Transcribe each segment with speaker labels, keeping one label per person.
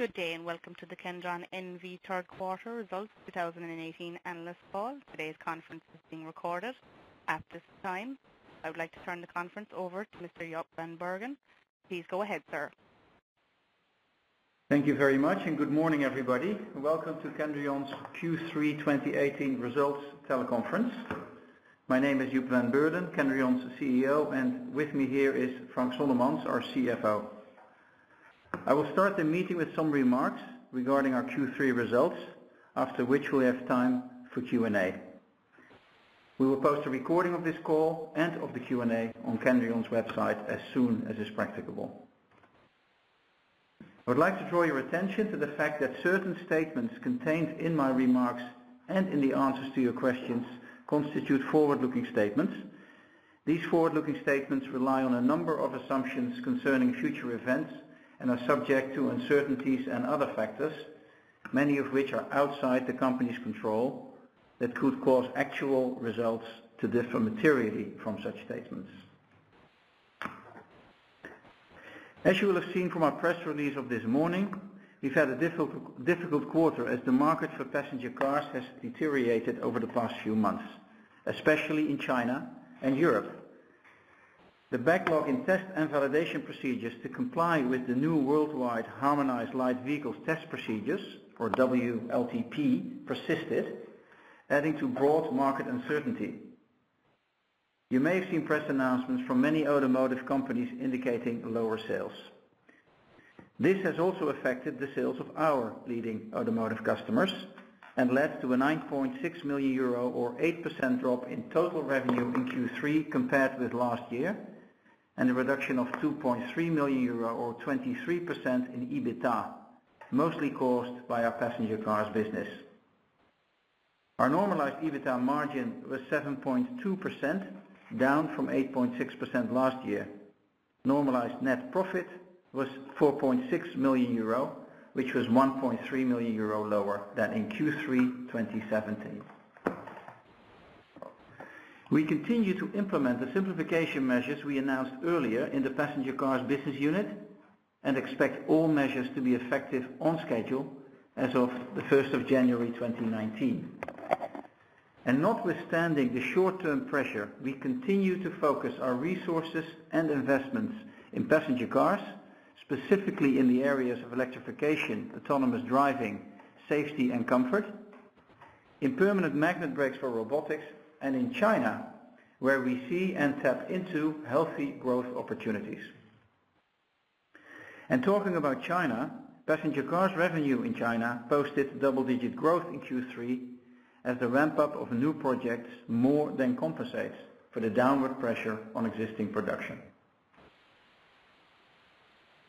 Speaker 1: Good day, and welcome to the Kendrion N.V. third quarter results 2018 analyst call. Today's conference is being recorded. At this time, I would like to turn the conference over to Mr. Joep van Beurden. Please go ahead, sir.
Speaker 2: Thank you very much, and good morning, everybody. Welcome to Kendrion's Q3 2018 results teleconference. My name is Joep van Beurden, Kendrion's CEO, and with me here is Frank Sonnemans, our CFO. I will start the meeting with some remarks regarding our Q3 results, after which we'll have time for Q&A. We will post a recording of this call and of the Q&A on Kendrion's website as soon as is practicable. I would like to draw your attention to the fact that certain statements contained in my remarks and in the answers to your questions constitute forward-looking statements. These forward-looking statements rely on a number of assumptions concerning future events and are subject to uncertainties and other factors, many of which are outside the company's control, that could cause actual results to differ materially from such statements. As you will have seen from our press release of this morning, we've had a difficult quarter as the market for passenger cars has deteriorated over the past few months, especially in China and Europe. The backlog in test and validation procedures to comply with the new worldwide Harmonized Light Vehicles Test Procedures, or WLTP, persisted, adding to broad market uncertainty. You may have seen press announcements from many automotive companies indicating lower sales. This has also affected the sales of our leading automotive customers and led to a 9.6 million euro or 8% drop in total revenue in Q3 compared with last year, and a reduction of 2.3 million euro or 23% in EBITDA, mostly caused by our passenger cars business. Our normalized EBITDA margin was 7.2%, down from 8.6% last year. Normalized net profit was 4.6 million euro, which was 1.3 million euro lower than in Q3 2017. We continue to implement the simplification measures we announced earlier in the passenger cars business unit and expect all measures to be effective on schedule as of the 1st of January 2019. And Notwithstanding the short-term pressure, we continue to focus our resources and investments in passenger cars, specifically in the areas of electrification, autonomous driving, safety, and comfort, in permanent magnet brakes for robotics, and in China, where we see and tap into healthy growth opportunities. And Talking about China, passenger cars revenue in China posted double-digit growth in Q3 as the ramp-up of new projects more than compensates for the downward pressure on existing production.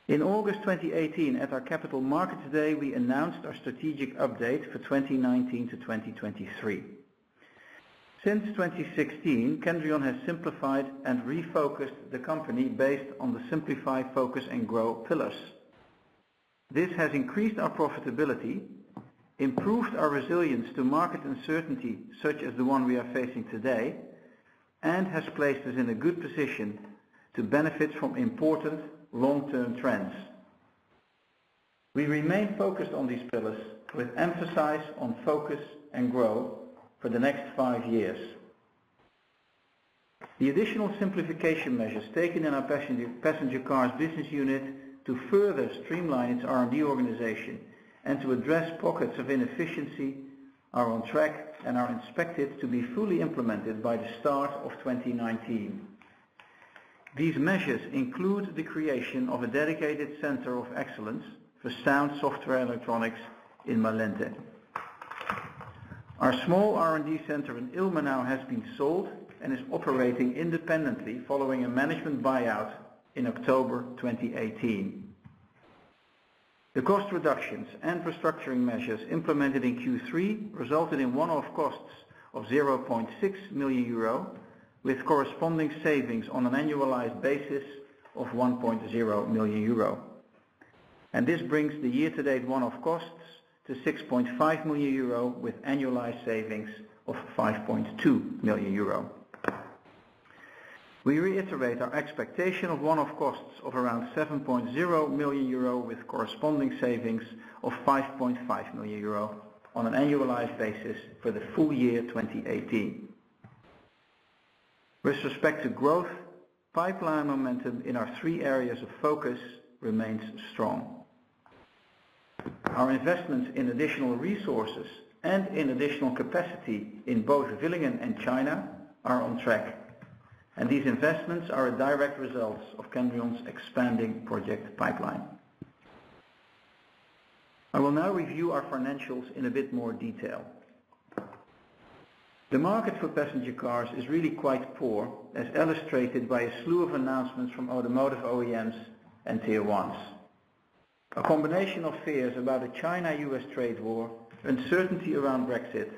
Speaker 2: In August 2018, at our Capital Markets Day, we announced our strategic update for 2019 to 2023. Since 2016, Kendrion has simplified and refocused the company based on the Simplify, Focus, and Grow pillars. This has increased our profitability, improved our resilience to market uncertainty such as the one we are facing today, and has placed us in a good position to benefit from important long-term trends. We remain focused on these pillars with emphasis on focus and grow for the next five years. The additional simplification measures taken in our passenger cars business unit to further streamline its R&D organization and to address pockets of inefficiency are on track and are expected to be fully implemented by the start of 2019. These measures include the creation of a dedicated center of excellence for sound software electronics in Malente. Our small R&D center in Ilmenau has been sold and is operating independently following a management buyout in October 2018. The cost reductions and restructuring measures implemented in Q3 resulted in one-off costs of 0.6 million euro, with corresponding savings on an annualized basis of 1.0 million euro. And This brings the year-to-date one-off costs to 6.5 million euro with annualized savings of 5.2 million euro. We reiterate our expectation of one-off costs of around 7.0 million euro with corresponding savings of 5.5 million euro on an annualized basis for the full year 2018. With respect to growth, pipeline momentum in our three areas of focus remains strong. Our investments in additional resources and in additional capacity in both Villingen and China are on track, and these investments are a direct result of Kendrion's expanding project pipeline. I will now review our financials in a bit more detail. The market for passenger cars is really quite poor, as illustrated by a slew of announcements from automotive OEMs and Tier 1s. A combination of fears about a China-U.S. trade war, uncertainty around Brexit,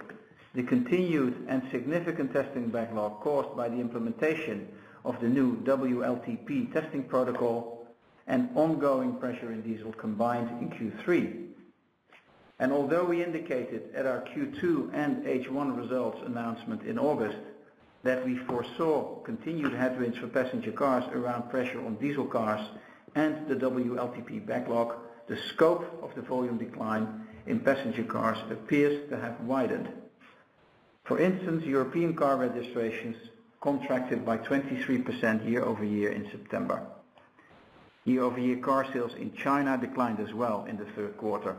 Speaker 2: the continued and significant testing backlog caused by the implementation of the new WLTP testing protocol, and ongoing pressure in diesel combined in Q3. And Although we indicated at our Q2 and H1 results announcement in August that we foresaw continued headwinds for passenger cars around pressure on diesel cars and the WLTP backlog, the scope of the volume decline in passenger cars appears to have widened. For instance, European car registrations contracted by 23% year-over-year in September. Year-over-year car sales in China declined as well in the third quarter.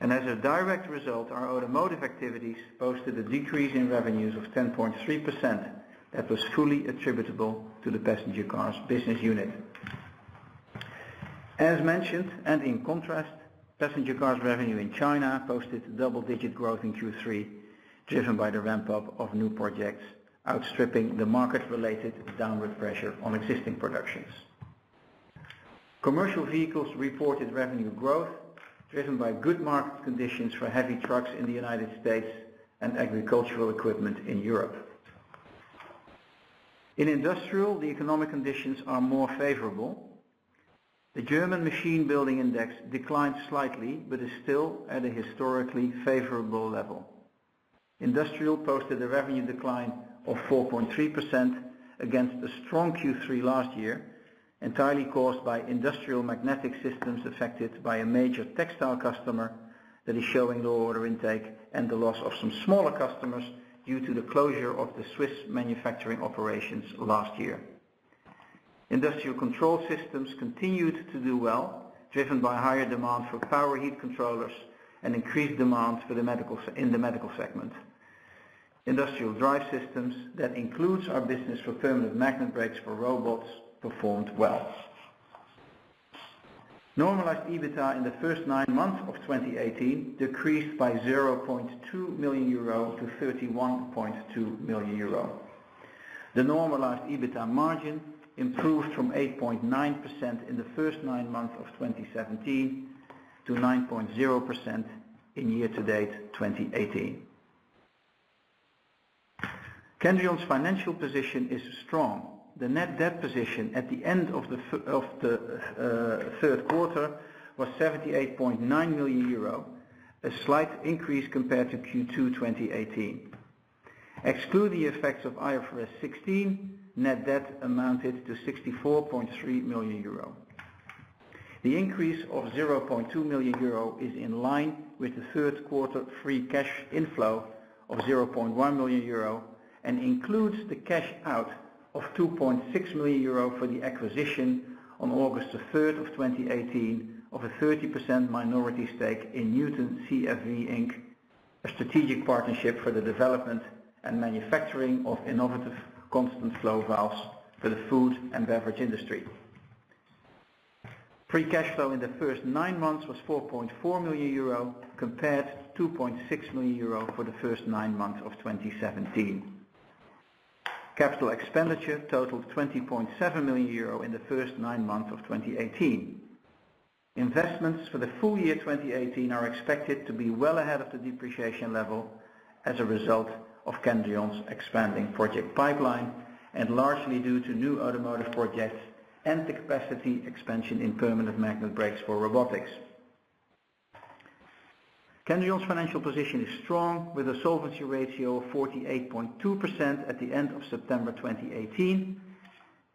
Speaker 2: And As a direct result, our automotive activities posted a decrease in revenues of 10.3% that was fully attributable to the passenger cars business unit. As mentioned, and in contrast, passenger cars revenue in China posted double-digit growth in Q3, driven by the ramp-up of new projects, outstripping the market-related downward pressure on existing productions. Commercial vehicles reported revenue growth driven by good market conditions for heavy trucks in the United States and agricultural equipment in Europe. In industrial, the economic conditions are more favorable. The German machine building index declined slightly, but is still at a historically favorable level. Industrial posted a revenue decline of 4.3% against a strong Q3 last year, entirely caused by industrial magnetic systems affected by a major textile customer that is showing low order intake and the loss of some smaller customers due to the closure of the Swiss manufacturing operations last year. Industrial control systems continued to do well, driven by higher demand for power heat controllers and increased demand for the medical, in the medical segment. Industrial drive systems, that includes our business for permanent magnet brakes for robots, performed well. Normalized EBITDA in the first nine months of 2018 decreased by 0.2 million euro to 31.2 million euro. The normalized EBITDA margin improved from 8.9% in the first nine months of 2017 to 9.0% in year-to-date 2018. Kendrion's financial position is strong. The net debt position at the end of the uh, third quarter was 78.9 million euro, a slight increase compared to Q2 2018. Exclude the effects of IFRS 16, net debt amounted to 64.3 million euro. The increase of 0.2 million euro is in line with the third quarter free cash inflow of 0.1 million euro and includes the cash out of 2.6 million euro for the acquisition on August 3rd of 2018 of a 30% minority stake in Newton CFV Inc., a strategic partnership for the development and manufacturing of innovative constant flow valves for the food and beverage industry. Free cash flow in the first nine months was 4.4 million euro, compared to 2.6 million euro for the first nine months of 2017. Capital expenditure totaled 20.7 million euro in the first nine months of 2018. Investments for the full year 2018 are expected to be well ahead of the depreciation level as a result of Kendrion's expanding project pipeline and largely due to new automotive projects and the capacity expansion in permanent magnet brakes for robotics. Kendrion's financial position is strong, with a solvency ratio of 48.2% at the end of September 2018.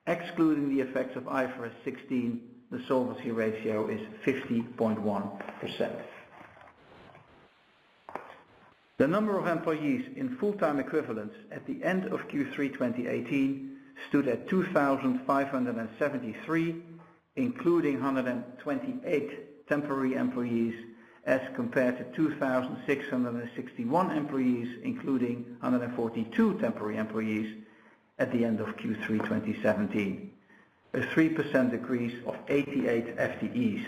Speaker 2: Excluding the effects of IFRS 16, the solvency ratio is 50.1%. The number of employees in full-time equivalents at the end of Q3 2018 stood at 2,573, including 128 temporary employees, as compared to 2,661 employees, including 142 temporary employees at the end of Q3 2017, a 3% decrease of 88 FTEs.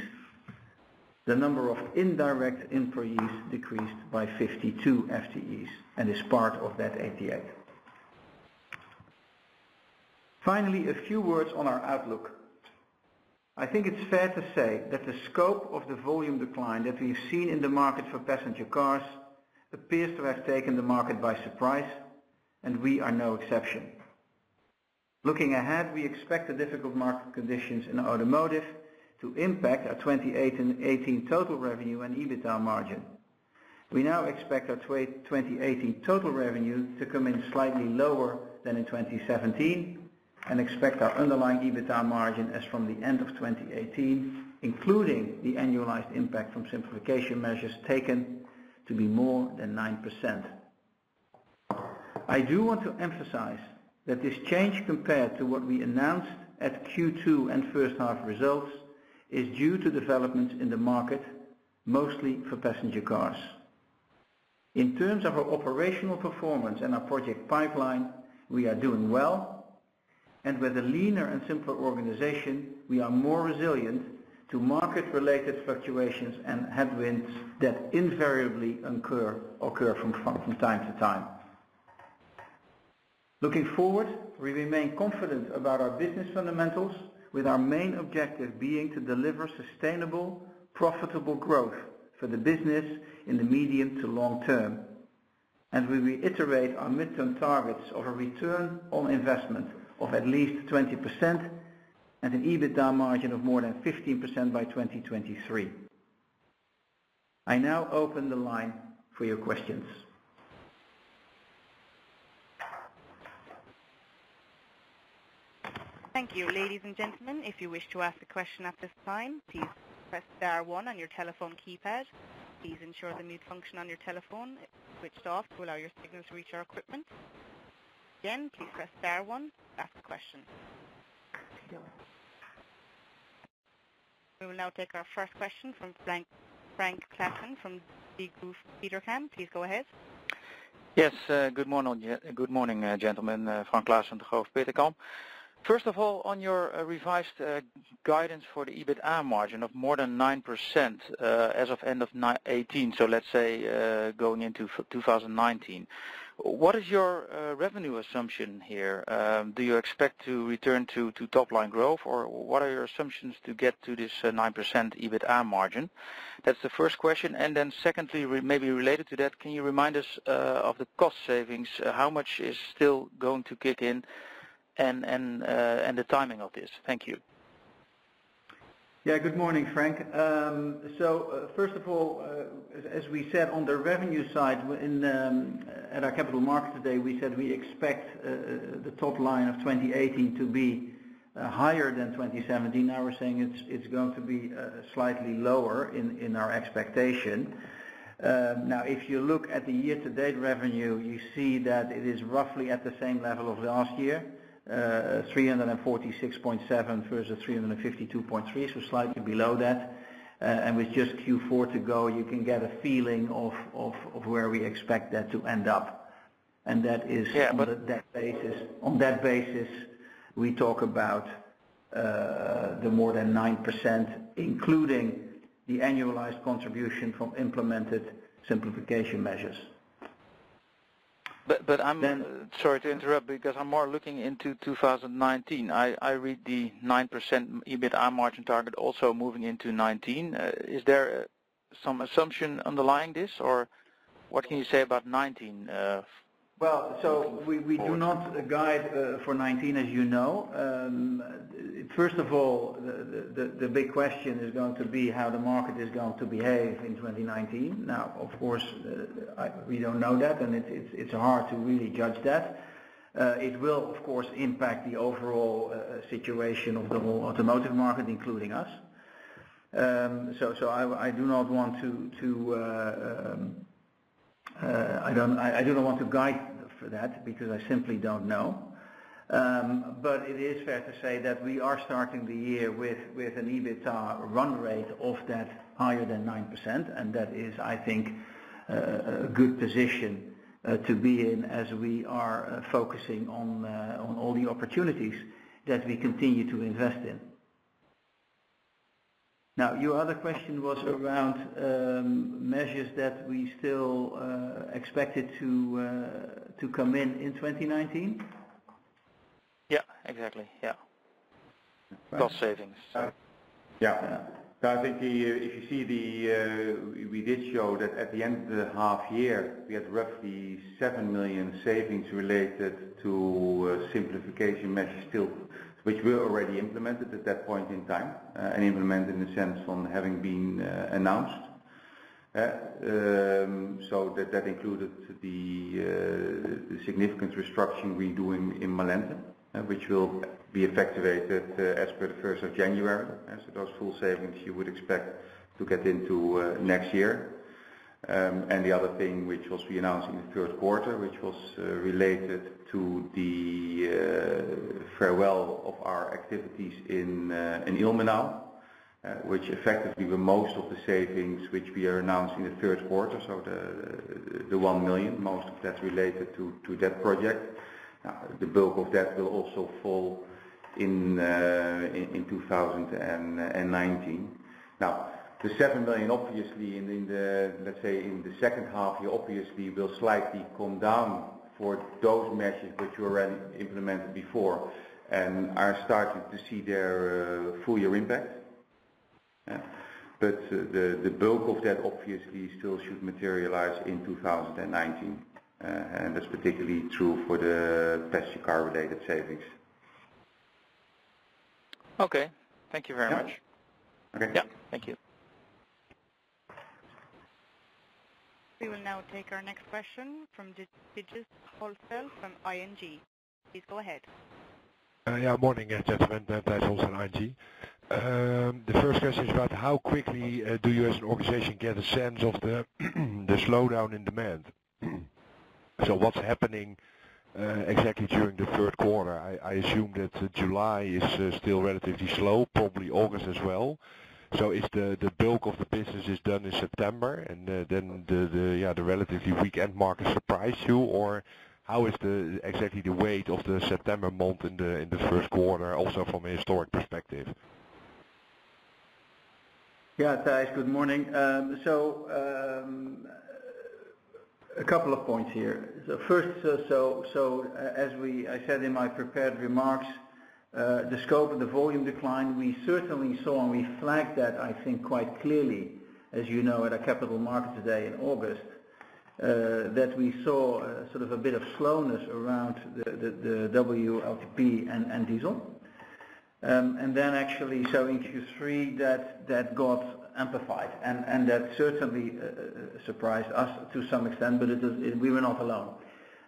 Speaker 2: The number of indirect employees decreased by 52 FTEs and is part of that 88. Finally, a few words on our outlook. I think it's fair to say that the scope of the volume decline that we've seen in the market for passenger cars appears to have taken the market by surprise, and we are no exception. Looking ahead, we expect the difficult market conditions in automotive to impact our 2018 total revenue and EBITDA margin. We now expect our 2018 total revenue to come in slightly lower than in 2017 and expect our underlying EBITDA margin as from the end of 2018, including the annualized impact from simplification measures taken, to be more than 9%. I do want to emphasize that this change compared to what we announced at Q2 and first half results is due to developments in the market, mostly for passenger cars. In terms of our operational performance and our project pipeline, we are doing well, and with a leaner and simpler organization, we are more resilient to market-related fluctuations and headwinds that invariably occur from time to time. Looking forward, we remain confident about our business fundamentals, with our main objective being to deliver sustainable, profitable growth for the business in the medium to long term. And we reiterate our midterm targets of a return on investment of at least 20% and an EBITDA margin of more than 15% by 2023. I now open the line for your questions.
Speaker 1: Thank you. Ladies and gentlemen, if you wish to ask a question at this time, please press star one on your telephone keypad. Please ensure the mute function on your telephone is switched off to allow your signal to reach our equipment. Again, please press star one to ask a question. We will now take our first question from Frank Claassen from Degroof Petercam. Please go ahead.
Speaker 3: Yes. Uh, good morning, uh, good morning, uh, gentlemen. Uh, Frank Claassen, Degroof Petercam. First of all, on your uh, revised uh, guidance for the EBITDA margin of more than 9% uh, as of end of 2018, so let's say, going into 2019. What is your revenue assumption here? Um, do you expect to return to top-line growth, or what are your assumptions to get to this 9% EBITDA margin? That's the first question. And then secondly, maybe related to that, can you remind us of the cost savings? How much is still going to kick in Uh, and the timing of this? Thank you.
Speaker 2: Yeah, good morning, Frank. Um, so, uh, First of all, uh, as we said on the revenue side um, at our capital market today, we said we expect the top line of 2018 to be higher than 2017. Now we're saying it's going to be slightly lower in our expectation. Um, now, if you look at the year-to-date revenue, you see that it is roughly at the same level of last year, Uh, 346.7 versus 352.3, so slightly below that. Uh, and with just Q4 to go, you can get a feeling of where we expect that to end up.
Speaker 3: And That is yeah.
Speaker 2: On that basis, On that basis, we talk about uh, the more than 9%, including the annualized contribution from implemented simplification measures.
Speaker 3: I'm uh, sorry to interrupt, because I'm more looking into 2019. I I read the 9% EBITDA margin target also moving into 2019. Uh, is there uh, some assumption underlying this, or what can you say about 2019
Speaker 2: Well, so we we do not guide uh, for 19, as you know. Um, first of all, the the big question is going to be how the market is going to behave in 2019. Now, of course, uh, we don't know that, and it's it's hard to really judge that. Uh, it will, of course, impact the overall situation of the whole automotive market, including us. Um, so, so I I, do not want to um, Uh, guide for that because I simply don't know. Um, but it is fair to say that we are starting the year with with an EBITDA run rate of that higher than 9%, and that is, I think, uh, a good position uh, to be in as we are focusing on on all the opportunities that we continue to invest in. Now, your other question was around um, measures that we still uh, expected to uh, to come in in 2019?
Speaker 3: Yeah, exactly. Yeah. Cost savings.
Speaker 4: Uh, yeah. I think if you see, the we did show that at the end of the half year, we had roughly 7 million savings related to simplification measures still, which were already implemented at that point in time, uh, and implemented in the sense from having been uh, announced. Uh, um, so that that included the significant restructuring we're doing in Malente, which will be effectuated as per the 1st of January. So those full savings you would expect to get into next year. Um, the other thing which was we announced in the third quarter, which was uh, related to the uh, farewell of our activities in uh, Ilmenau, which effectively were most of the savings which we are announcing in the third quarter. So the the 1 million, most of that related to to that project. The bulk of that will also fall in in 2019. The 7 million, obviously, in the, let's say in the second half year, obviously will slightly come down for those measures which were already implemented before and are starting to see their uh, full year impact. But uh, the the bulk of that obviously still should materialize in 2019. Uh, and That's particularly true for the passenger car related savings.
Speaker 3: Okay. Thank you very much.
Speaker 4: Yeah. Okay.
Speaker 3: Yeah. Thank you.
Speaker 1: We will now take our next question from Thijs Hollestelle from ING. Please go ahead.
Speaker 5: Uh, yeah, morning, uh, gentlemen. Uh, Thijs Hollestelle, ING. Um, the first question is about how quickly do you as an organization get a sense of the slowdown in demand? So what's happening exactly during the third quarter? I assume that July is still relatively slow, probably August as well. So is the bulk of the business is done in September and uh, then the yeah the relatively weak end market surprise you? Or how is the exactly the weight of the September month in the first quarter, also from a historic perspective?
Speaker 2: Yeah, Thijs, good morning. Um, so um, a couple of points here. So, First, uh, as we I said in my prepared remarks, Uh, the scope of the volume decline, we certainly saw, and we flagged that, I think, quite clearly, as you know, at our capital Markets day in August, uh, that we saw uh, sort of a bit of slowness around the WLTP and diesel. Um, and then actually, so in Q3, that got amplified, and that certainly surprised us to some extent, but we were not alone.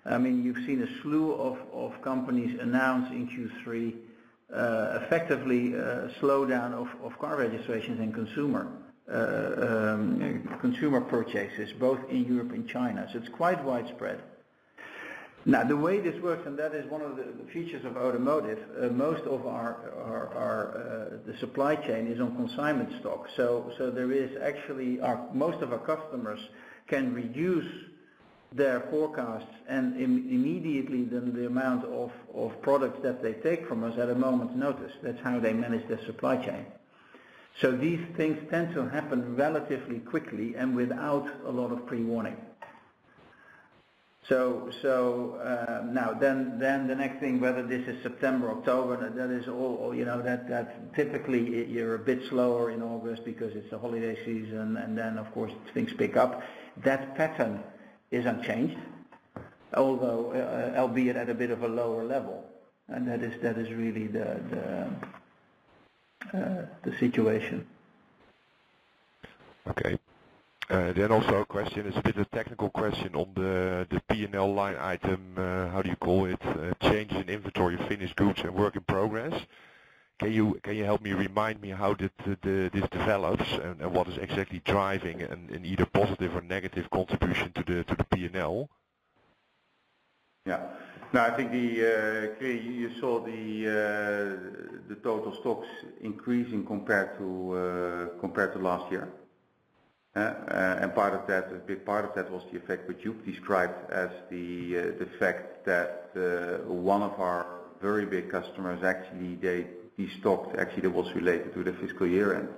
Speaker 2: I mean, you've seen a slew of companies announce in Q3 Uh, effectively uh, a slowdown of of car registrations and consumer uh, um, consumer purchases, both in Europe and China. So it's quite widespread. Now, the way this works, and that is one of the features of automotive, most of our uh the supply chain is on consignment stock. So, so there is actually, most of our customers can reduce their forecasts and immediately then the amount of products that they take from us at a moment's notice. That's how they manage their supply chain. So these things tend to happen relatively quickly and without a lot of pre-warning. So, so uh, now then, then the next thing, whether this is September, October, that is all, you know, that, that typically you're a bit slower in August because it's the holiday season, and then of course things pick up. That pattern is unchanged. although uh, uh, albeit at a bit of a lower level. And that is that is really the uh, the situation.
Speaker 5: Okay. Uh, then also a question, it's a bit of a technical question on the the P&L line item, how do you call it? Change in inventory, finished goods, and work in progress. Can you can you help me, remind me how this develops and what is exactly driving an either positive or negative contribution to the P&L?
Speaker 4: Yeah. No, I think uh, you saw the uh, the total stocks increasing compared to uh, compared to last year. Uh, and part of that, a big part of that was the effect which you've described as the fact that one of our very big customers, actually, they destocked. Actually, that was related to the fiscal year-end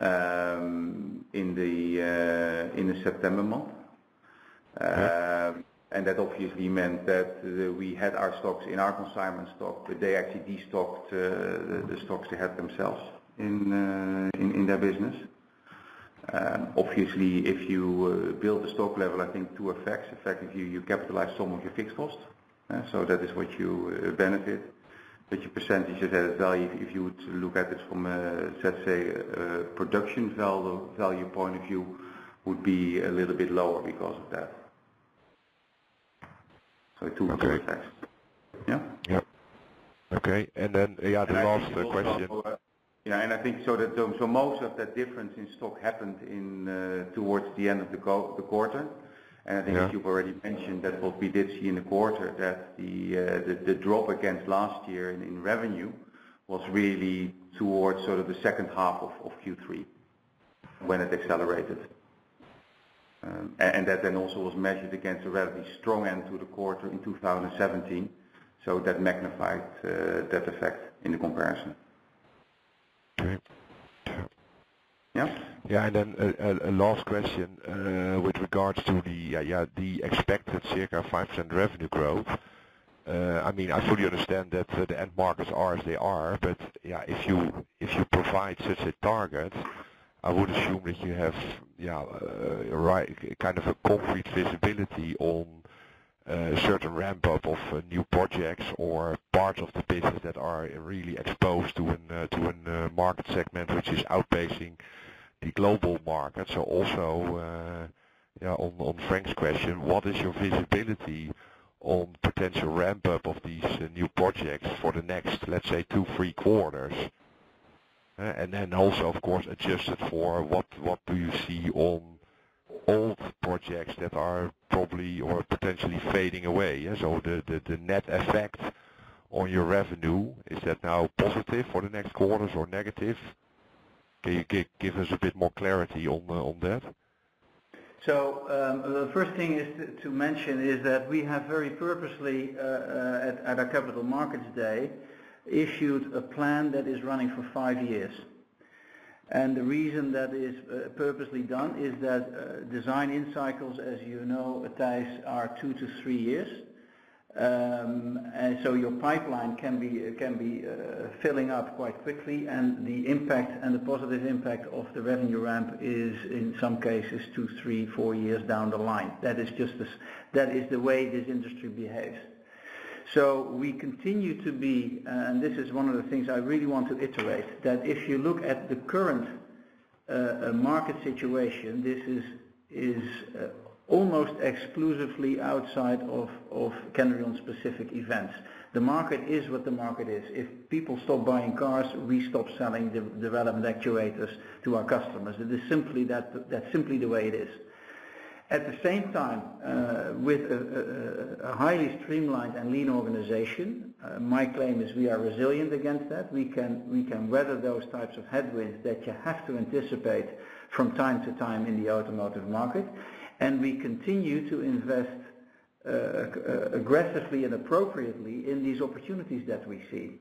Speaker 4: um, in the uh, in the September month. Yeah. Um, and That obviously meant that uh, we had our stocks in our consignment stock, but they actually destocked uh, the stocks they had themselves in in in their business. Um, obviously, if you build the stock level, I think two effects. Effectively, you capitalize some of your fixed costs. So that is what you benefit. Your percentage of added value, if you would look at it from a, let's say, uh, production value point of view, would be a little bit lower because of that. So Two effects. Yeah?
Speaker 5: Yeah. Okay. And then, yeah, the last uh, question.
Speaker 4: Yeah, and I think so that so most of that difference in stock happened in towards the end of the quarter.
Speaker 5: Yeah.
Speaker 4: I think as you've already mentioned, that what we did see in the quarter, that the the drop against last year in in revenue was really towards sort of the second half of of Q3 when it accelerated. Um and that then also was measured against a relatively strong end to the quarter in 2017. So That magnified that effect in the comparison.
Speaker 5: Okay.
Speaker 4: Yeah.
Speaker 5: Yeah. And Then a last question uh, with regards to the uh, expected circa 5% revenue growth. Uh, I mean, I fully understand that the end markets are as they are, but if you if you provide such a target, I would assume that you have right kind of a concrete visibility on a certain ramp-up of new projects or parts of the business that are really exposed to a market segment which is outpacing the global market. So also, uh, on on Frank's question, what is your visibility on potential ramp-up of these uh, new projects for the next, let's say, two, three quarters? Uh, and then also, of course, adjusted for what what do you see on old projects that are probably or potentially fading away? So the net effect on your revenue, is that now positive for the next quarters or negative? Can you give us a bit more clarity on that?
Speaker 2: So um the first thing to mention is that we have very purposely, uh, uh, at our Capital Markets Day, issued a plan that is running for five years. And the reason that is uh, purposely done is that design-in cycles, as you know, Thijs, are two to three years. Um, your pipeline can be can be uh, filling up quite quickly, and the impact and the positive impact of the revenue ramp is, in some cases, two, three, four years down the line. That is just this, that is the way this industry behaves. So we continue to be, uh, and this is one of the things I really want to iterate, that if you look at the current uh, uh, market situation, this is is almost exclusively outside of Kendrion specific events. The market is what the market is. If people stop buying cars, we stop selling the relevant actuators to our customers. It is simply that, that's simply the way it is. At the same time, uh, with a highly streamlined and lean organization, uh, my claim is we are resilient against that. We can, we can weather those types of headwinds that you have to anticipate from time to time in the automotive market. And we continue to invest uh, uh, aggressively and appropriately in these opportunities that we see.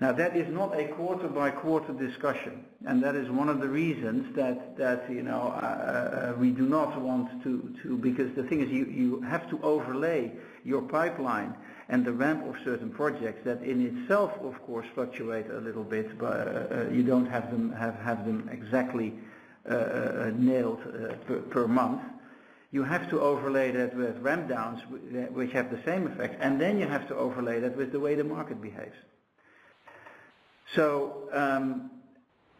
Speaker 2: Now that is not a quarter-by-quarter discussion, and that is one of the reasons that that you know uh, we do not want to, because the thing is, you you have to overlay your pipeline and the ramp of certain projects that in itself, of course, fluctuate a little bit, but you don't have them have them exactly Uh, uh, uh, nailed per month. You have to overlay that with ramp downs, which have the same effect, and then you have to overlay that with the way the market behaves. So um,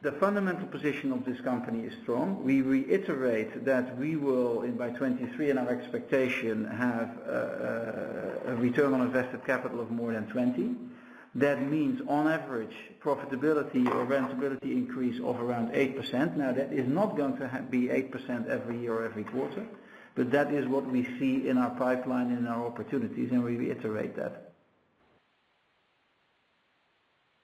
Speaker 2: the fundamental position of this company is strong. We reiterate that we will, in by 23 in our expectation, have a, a return on invested capital of more than 20. That means on average profitability or rentability increase of around 8%. Now that is not going to be 8% every year or every quarter, but that is what we see in our pipeline and our opportunities, and we reiterate that.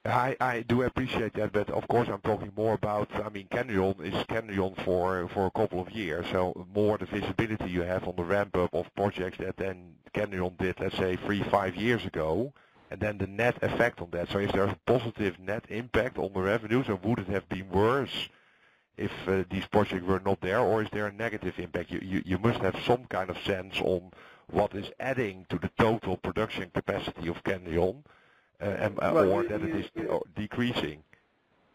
Speaker 5: I, I do appreciate that, but of course I'm talking more about, I mean, Kendrion is Kendrion for, for a couple of years, so more the visibility you have on the ramp up of projects that then Kendrion did, let's say, three, five years ago, and then the net effect on that. So if there's a positive net impact on the revenues, or would it have been worse if uh, these projects were not there, or is there a negative impact? You, you, you must have some kind of sense on what is adding to the total production capacity of Kendrion, uh, and, uh,
Speaker 2: Well,
Speaker 5: or
Speaker 2: you-
Speaker 5: that it is uh, decreasing.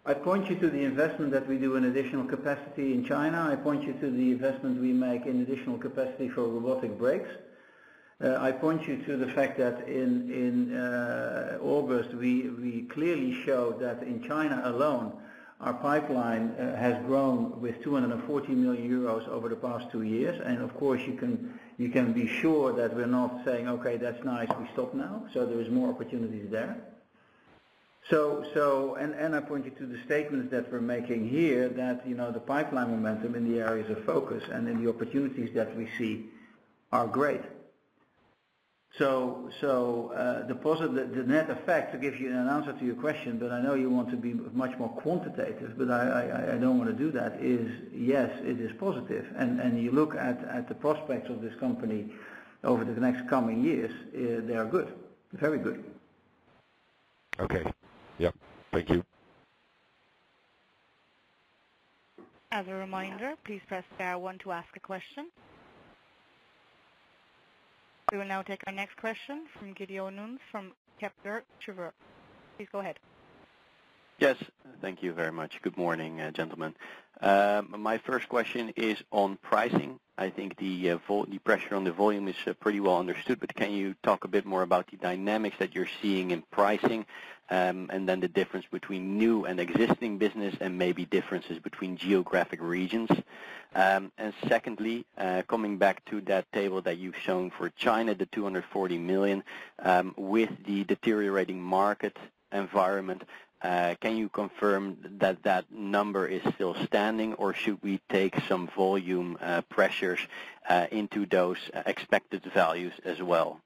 Speaker 2: I point you to the investment that we do in additional capacity in China. I point you to the investment we make in additional capacity for robotic brakes. Uh, I point you to the fact that in in uh, August, we we clearly showed that in China alone, our pipeline uh, has grown with 240 million euros over the past two years. And Of course, you can you can be sure that we're not saying, "Okay, that's nice, we stop now." So There is more opportunities there. So, so, and, and I point you to the statements that we're making here that, you know, the pipeline momentum in the areas of focus and in the opportunities that we see are great. So, so uh, the positive, the net effect, to give you an answer to your question, but I know you want to be much more quantitative, but I, I, I don't want to do that, is yes, it is positive. And, and you look at, at the prospects of this company over the next coming years, uh, they are good, very good.
Speaker 5: Okay. Yep. Thank you.
Speaker 1: As a reminder, please press star one to ask a question. We will now take our next question from Gideon Nunes from Kepler Cheuvreux. Please go ahead.
Speaker 6: Yes. Thank you very much. Good morning, uh, gentlemen. Um, My first question is on pricing. I think the uh, the pressure on the volume is uh, pretty well understood, but can you talk a bit more about the dynamics that you're seeing in pricing, um, and then the difference between new and existing business and maybe differences between geographic regions? Um, And Secondly, uh, coming back to that table that you've shown for China, the 240 million, um, with the deteriorating market environment, Can you confirm that that number is still standing, or should we take some volume uh, pressures uh, into those uh, expected values as well?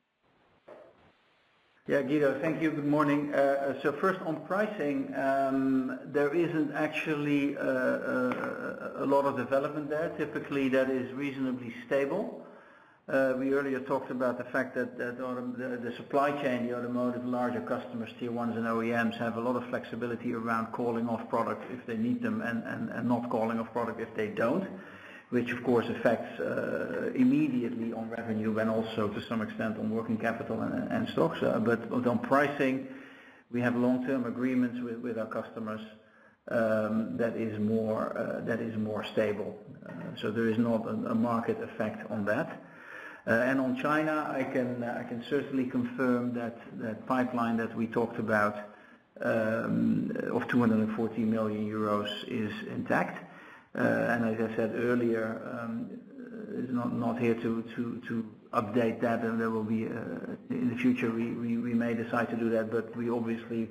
Speaker 2: Yeah, Guido, thank you. Good morning. Uh, So First on pricing, um, there isn't actually uh, uh, a lot of development there. Typically, that is reasonably stable. Uh, We earlier talked about the fact that the supply chain, the automotive larger customers, tier ones and OEMs, have a lot of flexibility around calling off product if they need them and not calling off product if they don't, which of course affects uh, immediately on revenue and also to some extent on working capital and stocks. Uh, On pricing, we have long-term agreements with our customers um, that is more that is more stable. So There is not a market effect on that. Uh, And On China, I can can certainly confirm that pipeline that we talked about um, of 240 million euros is intact. Uh, And As I said earlier, um, it's not here to update that, and there will be uh, in the future, we may decide to do that, but we obviously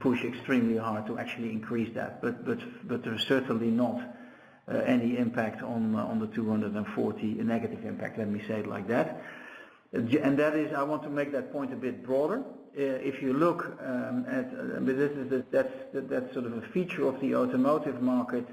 Speaker 2: push extremely hard to actually increase that. But but There's certainly not uh, any impact on uh, the 240, a negative impact, let me say it like that. Uh, And That is, I want to make that point a bit broader. Uh, If you look um, at, uh, but this is sort of a feature of the automotive market.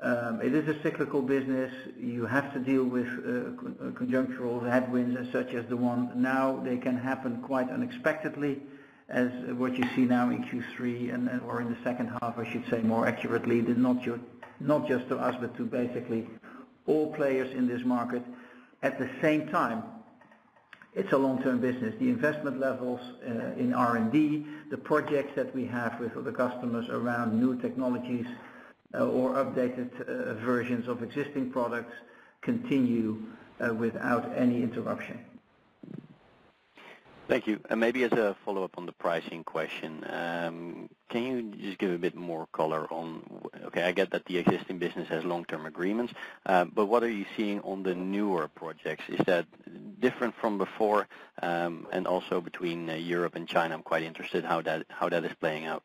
Speaker 2: Um, It is a cyclical business. You have to deal with uh, con- uh, conjunctural headwinds such as the one now. They can happen quite unexpectedly, as what you see now in Q3 and or in the second half, I should say more accurately, did not not just to us, but to basically all players in this market. At the same time, it's a long-term business. The investment levels uh, in R&D, the projects that we have with the customers around new technologies uh, or updated uh, versions of existing products continue without any interruption.
Speaker 6: Thank you. And Maybe as a follow-up on the pricing question, um, can you just give a bit more color on, okay, I get that the existing business has long-term agreements, but what are you seeing on the newer projects? Is that different from before? Um, and Also between Europe and China, I'm quite interested how that how that is playing out.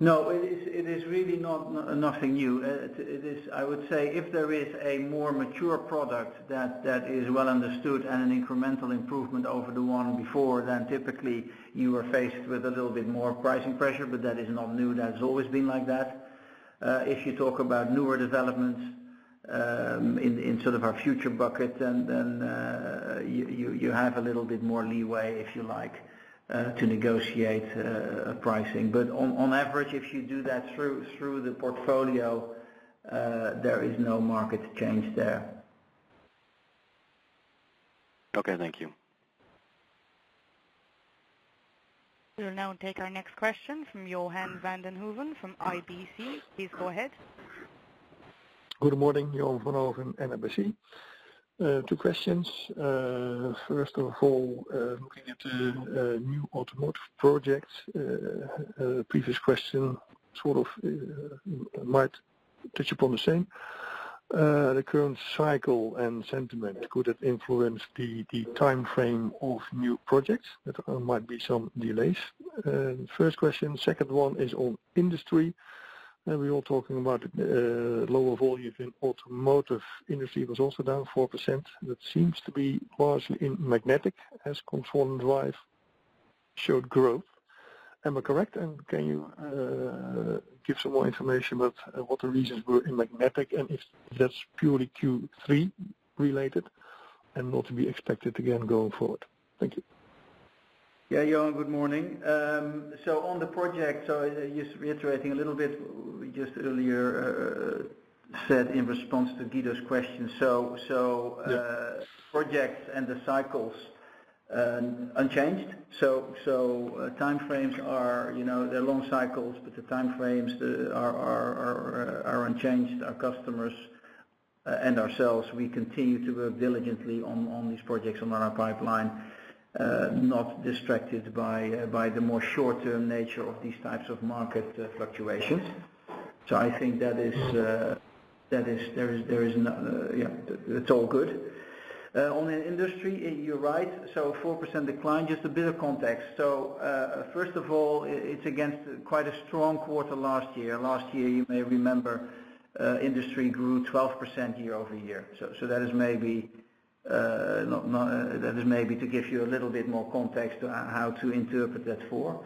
Speaker 2: No, it is really not nothing new. Uh, it is, I would say if there is a more mature product that, that is well understood and an incremental improvement over the one before, then typically you are faced with a little bit more pricing pressure, but that is not new. That's always been like that. Uh, if you talk about newer developments um, in in sort of our future bucket, then uh, you have a little bit more leeway, if you like, Uh, to negotiate uh, pricing. But on on average, if you do that through through the portfolio, uh, there is no market change there.
Speaker 6: Okay, thank you.
Speaker 1: We will now take our next question from Johan van den Hooven from NIBC. Please go ahead.
Speaker 7: Good morning, Johan van den Hooven, NIBC. Uh, two questions. Uh, first of all, uh, looking at the new automotive projects, previous question sort of might touch upon the same. The current cycle and sentiment, could it influence the timeframe of new projects? That there might be some delays. First question. Second one is on industry. And we're all talking about uh, lower volumes in automotive. Industry was also down 4%. That seems to be largely in magnetic as control and drive showed growth. Am I correct? And can you uh, give some more information about uh, what the reasons were in magnetic and if that's purely Q3 related and not to be expected again going forward? Thank you.
Speaker 2: Yeah, Johan, good morning. Um, so on the project, so uh, just reiterating a little bit, we just earlier uh, said in response to Guido's question.
Speaker 7: So uh, Yeah.
Speaker 2: Projects and the cycles unchanged. So, time frames are, you know, they're long cycles, but the time frames are unchanged. Our customers and ourselves, we continue to work diligently on these projects on our pipeline, Uh, not distracted by uh, by the more short-term nature of these types of market uh, fluctuations. So I think that is, that is, there is, there is, no, yeah, it's all good. On the industry, you're right. so 4% decline, just a bit of context. So First of all, it's against quite a strong quarter last year. Last year, you may remember, industry grew 12% year-over-year. So, so that is maybe Uh, uh, to give you a little bit more context on uh, how to interpret that four.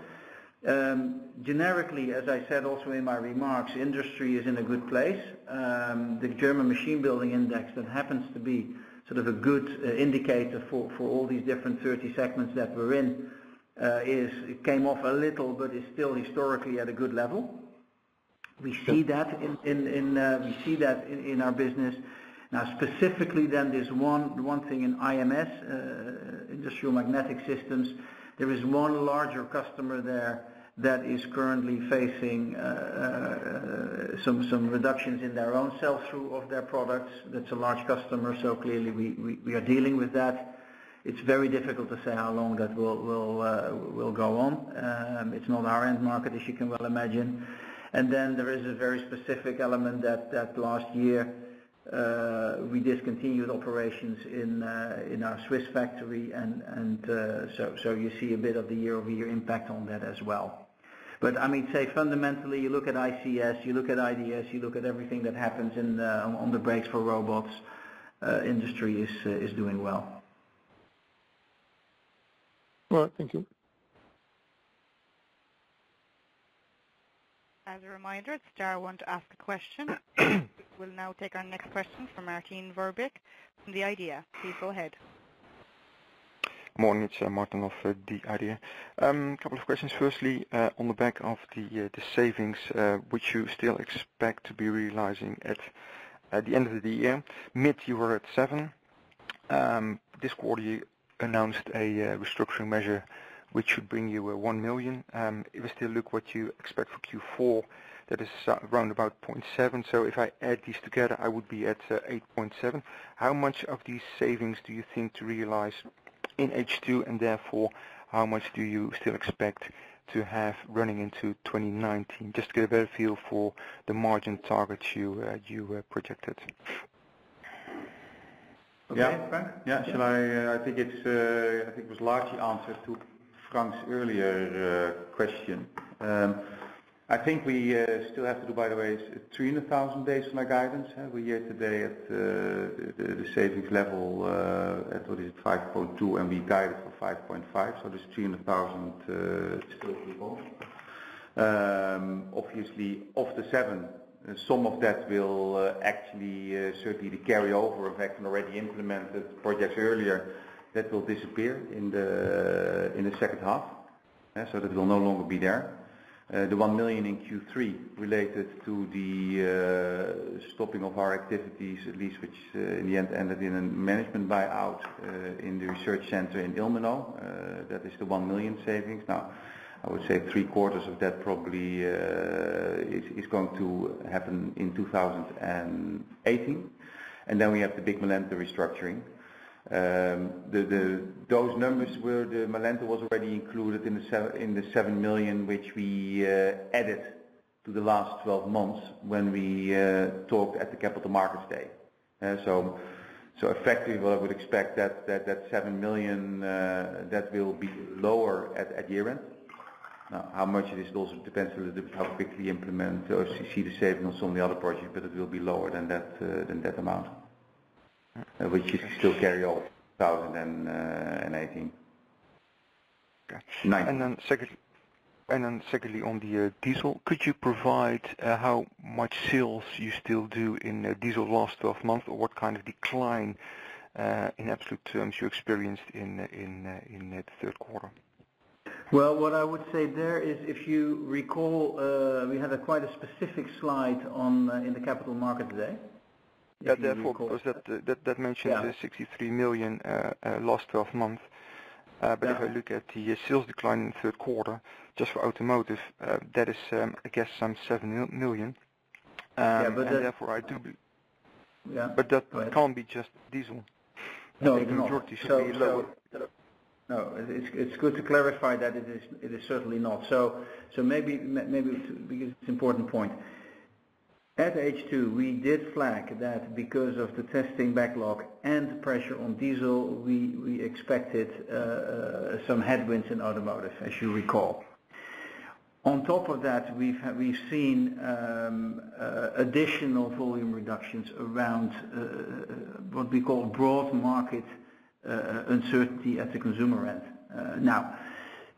Speaker 2: Um, generically, as I said also in my remarks, industry is in a good place. Um, the German machine building index, that happens to be sort of a good indicator for for all these different 30 segments that we're in, it came off a little, but is still historically at a good level. We see that in, in, in we see that in, in our business. Now, specifically then, there's one one thing in IMS, uh, Industrial Magnetic Systems. There is one larger customer there that is currently facing uh, uh, some some reductions in their own sell-through of their products. That's a large customer, so clearly we we are dealing with that. It's very difficult to say how long that will will, will go on. Um, it's not our end market, as you can well imagine. And then there is a very specific element that, that last year, Uh, we discontinued operations uh, in our Swiss factory, and uh, so you see a bit of the year-over-year impact on that as well. But I mean, say fundamentally, you look at ICS, you look at IDS, you look at everything that happens in on the brakes for robots, industry is doing well.
Speaker 7: All right. Thank you.
Speaker 1: As a reminder, it's star one to ask a question. We'll now take our next question from Martin Verbeek from The IDEA!. Please go ahead.
Speaker 8: Morning, it's uh, Maarten of uh, The IDEA!. A couple of questions. Firstly, uh, on the back of the savings, which you still expect to be realizing at the end of the year. Mid, you were at seven. Um, this quarter, you announced a restructuring measure, which should bring you 1 million. Um, if we still look what you expect for Q4, that is around about 0.7. So if I add these together, I would be at uh, 8.7. How much of these savings do you think to realize in H2, and therefore, how much do you still expect to have running into 2019? Just to get a better feel for the margin targets you uh, you uh, projected.
Speaker 2: Okay, Frank?
Speaker 4: Yeah. Shall I? I think it was largely answered to Frank's earlier question. Um, I think we uh, still have to do, by the way, 300,000 based on our guidance. We're here today at uh, the savings level uh, at, what is it, 5.2, and we guided for 5.5, so there's 300,000 still to go. Um, obviously, of the seven, some of that will actually certainly the carryover effect on already implemented projects earlier, that will disappear in the second half. So that will no longer be there. Uh, the 1 million in Q3 related to the uh, stopping of our activities, at least which uh, in the end ended in a management buyout in the research center in Ilmenau. That is the 1 million savings. Now, I would say three quarters of that probably is going to happen in 2018. and Then we have the big Malente restructuring. Um, those numbers where the Malente was already included in the 7 million, which we uh, added to the last 12 months when we uh, talked at the Capital Markets Day. Uh, so, so Effectively, what I would expect that that, that 7 million, uh, that will be lower at at year-end. Now, How much it is also depends a little bit how quickly implement or see the savings on some of the other projects, but it will be lower than that than that amount, Uh, which is still carry over 2018.
Speaker 8: Uh, okay. Secondly, and then secondly, on the uh, diesel, could you provide how much sales you still do in diesel last 12 months, or what kind of decline in absolute terms you experienced in in in the third quarter?
Speaker 2: Well, what I would say there is, if you recall, we had quite a specific slide on in the Capital Markets Day.
Speaker 8: Yeah, therefore, because uh, that mentions
Speaker 2: Yeah
Speaker 8: the 63 million uh, uh, last 12 months.
Speaker 2: Yeah.
Speaker 8: If I look at the sales decline in the third quarter, just for automotive, that is, um, I guess, some 7 million.
Speaker 2: Yeah.
Speaker 8: Um, but Therefore I do.
Speaker 2: Yeah.
Speaker 8: But That can't be just diesel.
Speaker 2: No,
Speaker 8: I think the majority should be lower.
Speaker 2: No, it's it's good to clarify that it is, it is certainly not. So, so Maybe, because it's important point. At H2, we did flag that because of the testing backlog and pressure on diesel, we expected uh, uh, some headwinds in automotive, as you recall. On top of that, we've seen um, uh, additional volume reductions around what we call broad market uncertainty at the consumer end.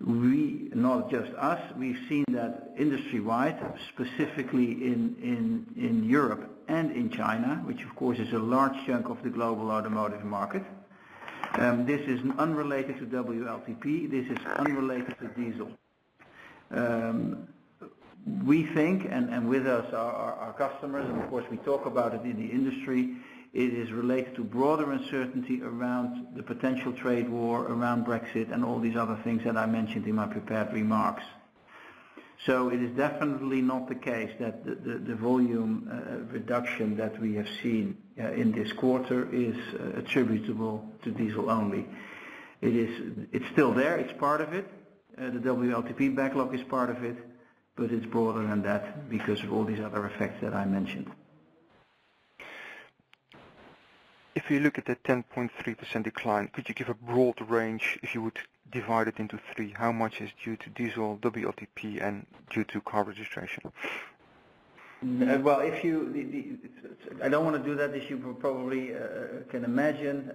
Speaker 2: We, not just us, we've seen that industry-wide, specifically in in, in Europe and in China, which of course is a large chunk of the global automotive market. Um, this is unrelated to WLTP. This is unrelated to diesel. Um, we think, and with us are our customers, and of course we talk about it in the industry, it is related to broader uncertainty around the potential trade war, around Brexit, and all these other things that I mentioned in my prepared remarks. So It is definitely not the case that the volume uh, reduction that we have seen uh, in this quarter is uh, attributable to diesel only. It is, it's still there, it's part of it. The WLTP backlog is part of it, but it's broader than that because of all these other effects that I mentioned.
Speaker 8: If you look at the 10.3% decline, could you give a broad range if you would divide it into three? How much is due to diesel, WLTP, and due to car registration? Mm-hmm.
Speaker 2: Uh, well, if you... I don't want to do that, as you probably uh, uh, can imagine.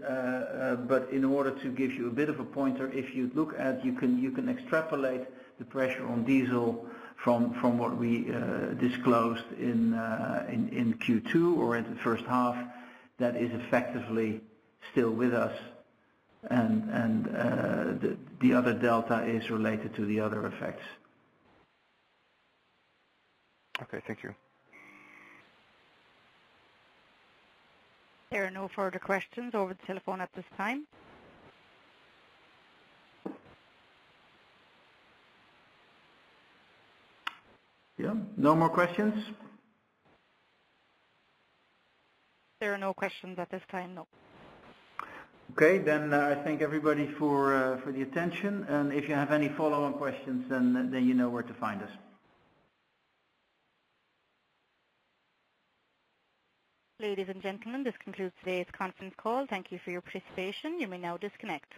Speaker 2: But in order to give you a bit of a pointer, if you look at, you can you can extrapolate the pressure on diesel from from what we disclosed in Q2 or in the first half, that is effectively still with us, and and uh, the, the other delta is related to the other effects.
Speaker 8: Okay, thank you.
Speaker 1: There are no further questions over the telephone at this time.
Speaker 2: Yeah. No more questions?
Speaker 1: There are no questions at this time, no.
Speaker 2: Okay, then uh, I thank everybody for uh, for the attention. And if you have any follow-on questions, then then you know where to find us.
Speaker 1: Ladies and gentlemen, this concludes today's conference call. Thank you for your participation. You may now disconnect.